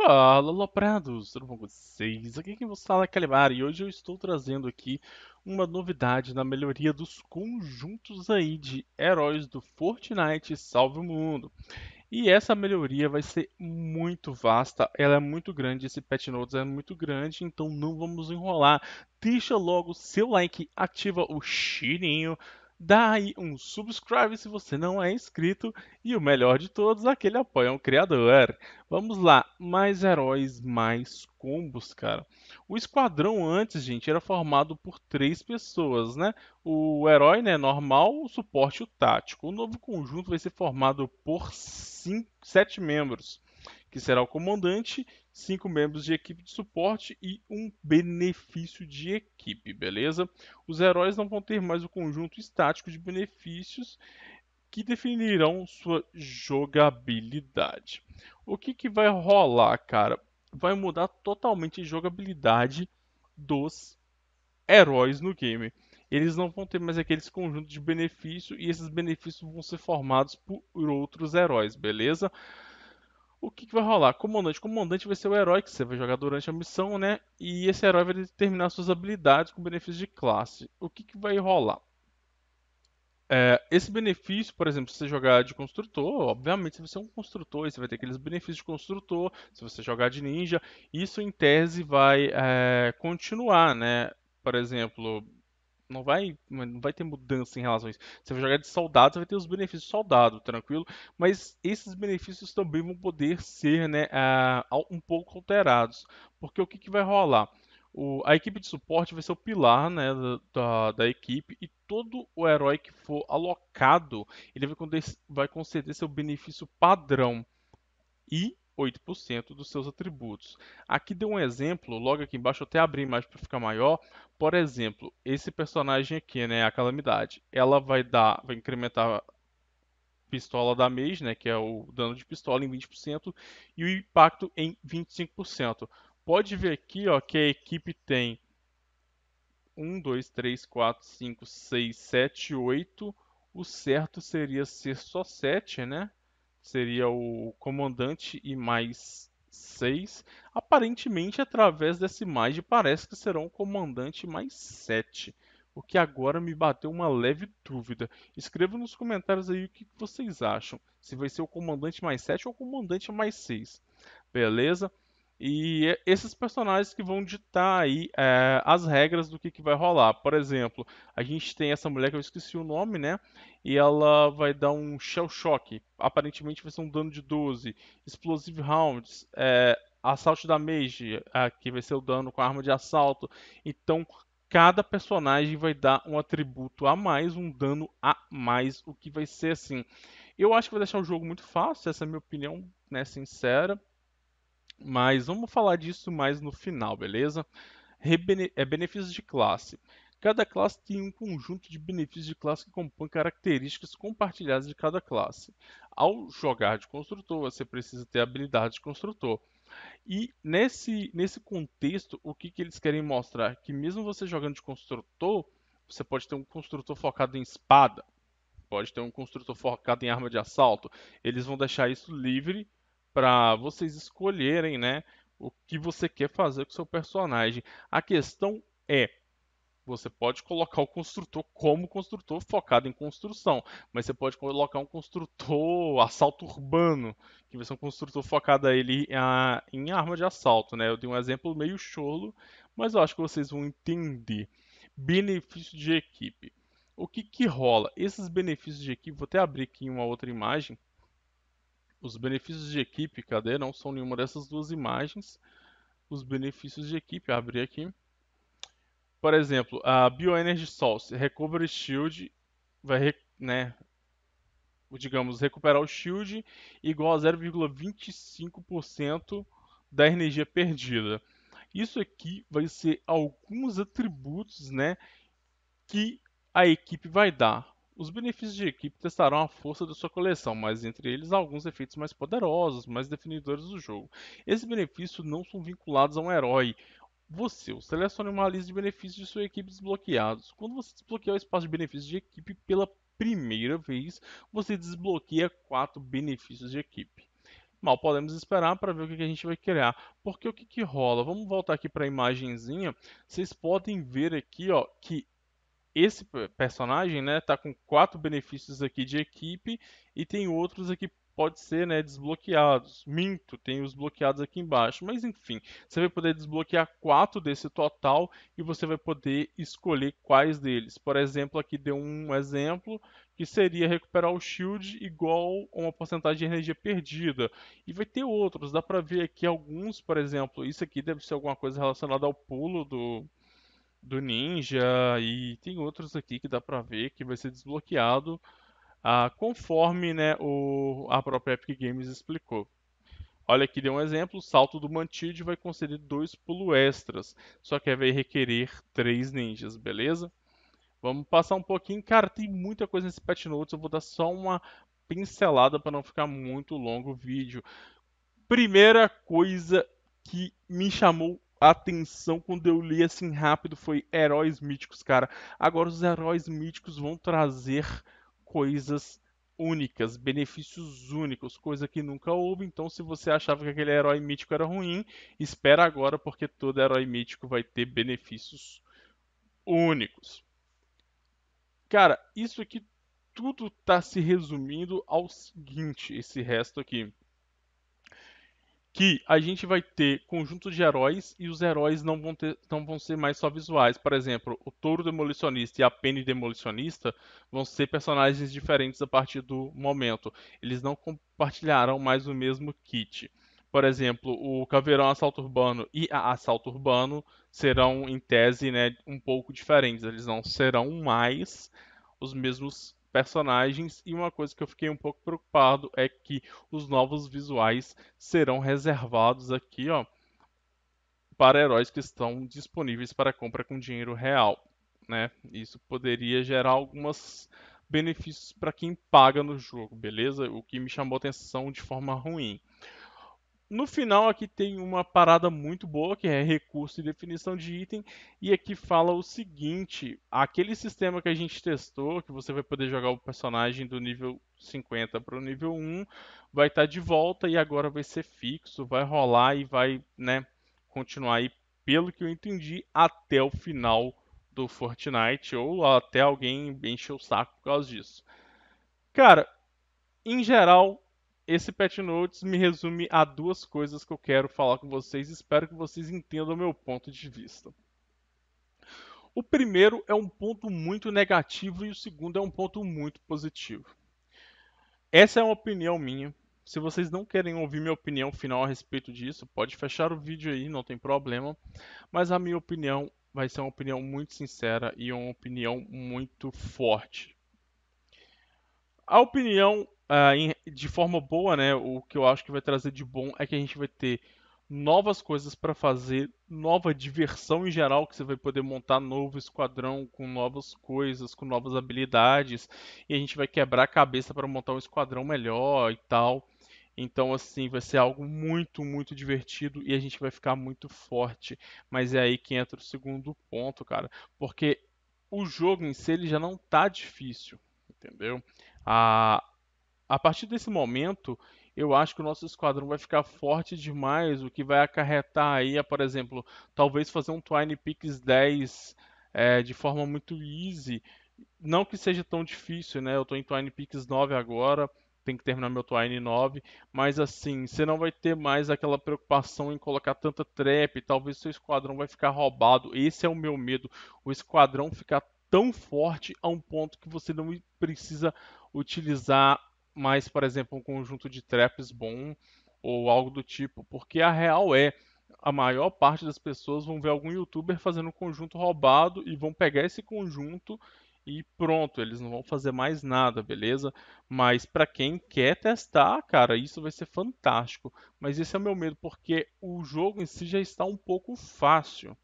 Fala, Loprados, tudo bom com vocês? Aqui quem vos fala é Calimar e hoje eu estou trazendo aqui uma novidade na melhoria dos conjuntos aí de heróis do Fortnite Salve o Mundo. E essa melhoria vai ser muito vasta, ela é muito grande, esse patch notes é muito grande, então não vamos enrolar. Deixa logo seu like, ativa o sininho Dá aí um subscribe se você não é inscrito e o melhor de todos, aquele apoia o criador. Vamos lá, mais heróis, mais combos, cara. O esquadrão antes, gente, era formado por três pessoas, né? O herói, né, normal, o suporte o tático. O novo conjunto vai ser formado por cinco, sete membros que será o comandante, cinco membros de equipe de suporte e um benefício de equipe, beleza? Os heróis não vão ter mais o conjunto estático de benefícios que definirão sua jogabilidade. O que, que vai rolar, cara? Vai mudar totalmente a jogabilidade dos heróis no game. Eles não vão ter mais aqueles conjuntos de benefício e esses benefícios vão ser formados por outros heróis, beleza? O que, que, vai rolar? Comandante. Comandante vai ser o herói que você vai jogar durante a missão, né? E esse herói vai determinar suas habilidades com benefícios de classe. O que, que vai rolar? É, esse benefício, por exemplo, se você jogar de construtor, obviamente se você é um construtor, você vai ter aqueles benefícios de construtor. Se você jogar de ninja, isso em tese vai é, continuar, né? Por exemplo, não vai, não vai ter mudança em relação a isso. Você vai jogar de soldado, você vai ter os benefícios de soldado, tranquilo. Mas esses benefícios também vão poder ser né, uh, um pouco alterados. Porque o que, que vai rolar? O, a equipe de suporte vai ser o pilar né, da, da, equipe e todo o herói que for alocado, ele vai, vai conceder seu benefício padrão. E 8% dos seus atributos. Aqui deu um exemplo, logo aqui embaixo eu até abri mais para ficar maior. Por exemplo, esse personagem aqui, né, a Calamidade, ela vai dar, vai incrementar pistola da mage, né, que é o dano de pistola em 20% e o impacto em 25%. Pode ver aqui, ó, que a equipe tem 1 2 3 4 5 6 7 8. O certo seria ser só 7, né? Seria o comandante e mais seis. Aparentemente, através dessa imagem, parece que será um comandante mais sete. O que agora me bateu uma leve dúvida. Escreva nos comentários aí o que vocês acham. Se vai ser o comandante mais 7 ou o comandante mais 6. Beleza? E esses personagens que vão ditar aí é, as regras do que, que vai rolar. Por exemplo, a gente tem essa mulher que eu esqueci o nome, né? E ela vai dar um Shell Shock. Aparentemente vai ser um dano de 12. Explosive Rounds. É, assalto da Mage, que vai ser o dano com a arma de assalto. Então, cada personagem vai dar um atributo a mais, um dano a mais, o que vai ser assim. Eu acho que vai deixar o jogo muito fácil, essa é a minha opinião, né, sincera. Mas vamos falar disso mais no final, beleza? Rebene é benefícios de classe. Cada classe tem um conjunto de benefícios de classe que compõem características compartilhadas de cada classe. Ao jogar de construtor, você precisa ter habilidade de construtor. E nesse, nesse contexto, o que, que eles querem mostrar? Que mesmo você jogando de construtor, você pode ter um construtor focado em espada, pode ter um construtor focado em arma de assalto. Eles vão deixar isso livre para vocês escolherem, né, o que você quer fazer com o seu personagem. A questão é, você pode colocar o construtor como construtor focado em construção, mas você pode colocar um construtor assalto urbano, que vai ser um construtor focado ele em arma de assalto, né? Eu dei um exemplo meio cholo, mas eu acho que vocês vão entender. Benefício de equipe. O que que rola? Esses benefícios de equipe, vou até abrir aqui uma outra imagem os benefícios de equipe, cadê? Não são nenhuma dessas duas imagens. Os benefícios de equipe, abrir aqui. Por exemplo, a Bioenergy Source, Recovery Shield, vai, né, digamos, recuperar o shield igual a 0,25% da energia perdida. Isso aqui vai ser alguns atributos, né, que a equipe vai dar. Os benefícios de equipe testarão a força da sua coleção, mas entre eles alguns efeitos mais poderosos, mais definidores do jogo. Esses benefícios não são vinculados a um herói. Você selecione uma lista de benefícios de sua equipe desbloqueados. Quando você desbloquear o espaço de benefícios de equipe pela primeira vez, você desbloqueia quatro benefícios de equipe. Mal podemos esperar para ver o que, que a gente vai criar. Porque o que, que rola? Vamos voltar aqui para a imagenzinha. Vocês podem ver aqui ó, que esse personagem né, tá com quatro benefícios aqui de equipe e tem outros aqui pode ser né, desbloqueados. Minto, tem os bloqueados aqui embaixo. Mas enfim, você vai poder desbloquear quatro desse total e você vai poder escolher quais deles. Por exemplo, aqui deu um exemplo que seria recuperar o shield igual a uma porcentagem de energia perdida. E vai ter outros, dá pra ver aqui alguns, por exemplo, isso aqui deve ser alguma coisa relacionada ao pulo do, do ninja e tem outros aqui que dá pra ver que vai ser desbloqueado ah, conforme né, o, a própria Epic Games explicou. Olha aqui, deu um exemplo, o salto do Mantide vai conceder dois pulos extras, só que vai requerer três ninjas, beleza? Vamos passar um pouquinho, cara, tem muita coisa nesse Patch Notes, eu vou dar só uma pincelada para não ficar muito longo o vídeo. Primeira coisa que me chamou atenção quando eu li assim rápido foi heróis míticos, cara. Agora os heróis míticos vão trazer coisas únicas, benefícios únicos, coisa que nunca houve. Então, se você achava que aquele herói mítico era ruim, espera agora, porque todo herói mítico vai ter benefícios únicos. Cara, isso aqui tudo está se resumindo ao seguinte, esse resto aqui que a gente vai ter conjunto de heróis e os heróis não vão, ter, não vão ser mais só visuais. Por exemplo, o Touro Demolicionista e a Penny Demolicionista vão ser personagens diferentes a partir do momento. Eles não compartilharão mais o mesmo kit. Por exemplo, o Caveirão Assalto Urbano e a Assalto Urbano serão, em tese, né, um pouco diferentes. Eles não serão mais os mesmos personagens e uma coisa que eu fiquei um pouco preocupado é que os novos visuais serão reservados aqui, ó, para heróis que estão disponíveis para compra com dinheiro real, né? Isso poderia gerar alguns benefícios para quem paga no jogo, beleza? O que me chamou atenção de forma ruim. No final aqui tem uma parada muito boa, que é recurso e definição de item, e aqui fala o seguinte, aquele sistema que a gente testou, que você vai poder jogar o personagem do nível 50 para o nível 1, vai estar tá de volta e agora vai ser fixo, vai rolar e vai, né, continuar aí, pelo que eu entendi, até o final do Fortnite, ou até alguém encher o saco por causa disso. Cara, em geral, esse Pet Notes me resume a duas coisas que eu quero falar com vocês. Espero que vocês entendam o meu ponto de vista. O primeiro é um ponto muito negativo e o segundo é um ponto muito positivo. Essa é uma opinião minha. Se vocês não querem ouvir minha opinião final a respeito disso, pode fechar o vídeo aí, não tem problema. Mas a minha opinião vai ser uma opinião muito sincera e uma opinião muito forte. A opinião uh, de forma boa, né? O que eu acho que vai trazer de bom é que a gente vai ter novas coisas para fazer, nova diversão em geral, que você vai poder montar novo esquadrão com novas coisas, com novas habilidades, e a gente vai quebrar a cabeça para montar um esquadrão melhor e tal. Então, assim, vai ser algo muito, muito divertido e a gente vai ficar muito forte. Mas é aí que entra o segundo ponto, cara. Porque o jogo em si ele já não tá difícil, entendeu? A, a partir desse momento, eu acho que o nosso esquadrão vai ficar forte demais, o que vai acarretar aí, por exemplo, talvez fazer um Twine Peaks 10 é, de forma muito easy. Não que seja tão difícil, né? Eu estou em Twine Peaks 9 agora, tenho que terminar meu Twine 9, mas assim, você não vai ter mais aquela preocupação em colocar tanta trap, talvez seu esquadrão vai ficar roubado. Esse é o meu medo, o esquadrão ficar tão forte a um ponto que você não precisa utilizar mais, por exemplo, um conjunto de traps bom ou algo do tipo, porque a real é a maior parte das pessoas vão ver algum youtuber fazendo um conjunto roubado e vão pegar esse conjunto e pronto, eles não vão fazer mais nada, beleza? Mas para quem quer testar, cara, isso vai ser fantástico. Mas esse é o meu medo, porque o jogo em si já está um pouco fácil.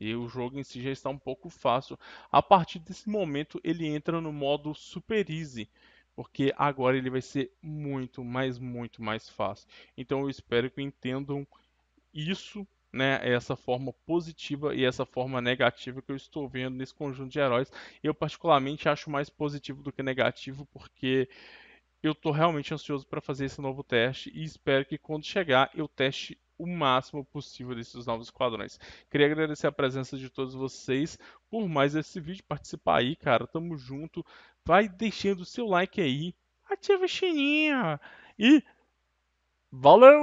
E o jogo em si já está um pouco fácil. A partir desse momento, ele entra no modo Super Easy porque agora ele vai ser muito, mas muito mais fácil. Então eu espero que entendam isso, né, essa forma positiva e essa forma negativa que eu estou vendo nesse conjunto de heróis. Eu particularmente acho mais positivo do que negativo, porque eu estou realmente ansioso para fazer esse novo teste e espero que quando chegar eu teste o máximo possível desses novos esquadrões. Queria agradecer a presença de todos vocês por mais esse vídeo, participar aí, cara, tamo junto vai deixando o seu like aí, ativa o sininho e valeu!